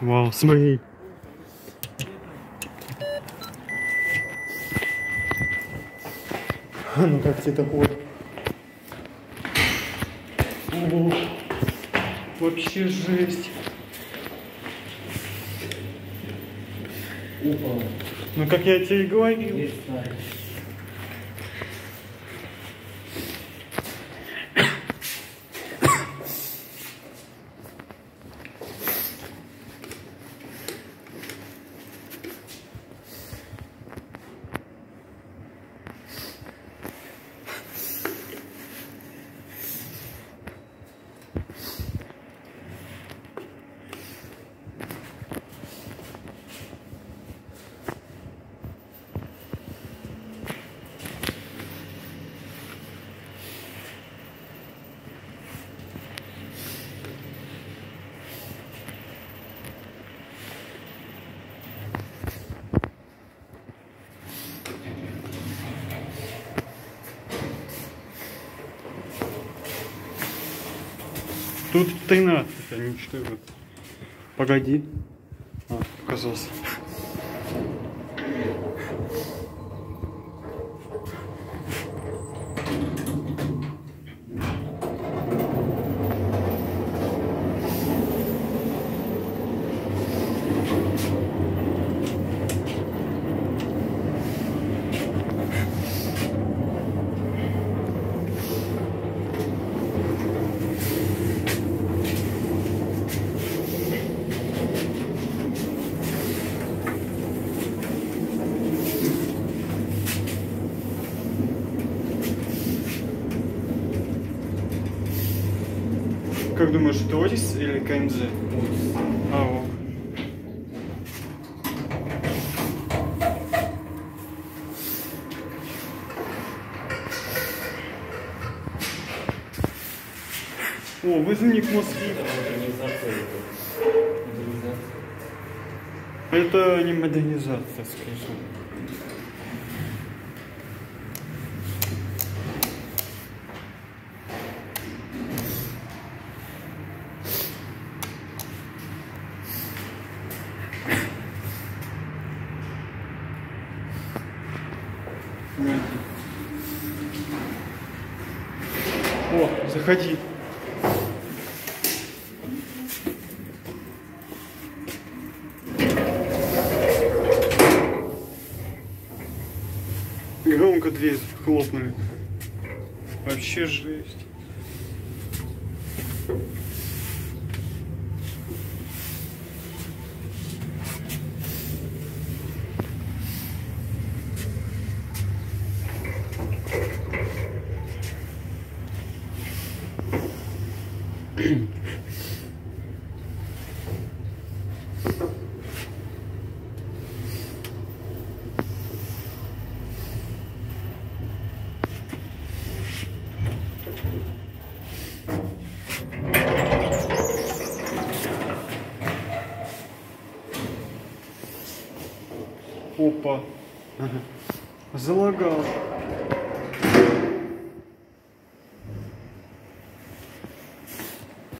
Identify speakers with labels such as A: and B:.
A: Вау, смотри. А ну как тебе такое? О, вообще жесть.
B: Опа.
A: Ну как я тебе и говорил.
B: Есть
A: Тут 13, а не 14. Погоди. А, показался. Как думаешь, это Отис или КМЗ? А, о. О, вызовник Москвы. Это. Не модернизация, скажу. О, заходи. Громко дверь хлопнули. Вообще жесть. Опа. Ага. Залагал.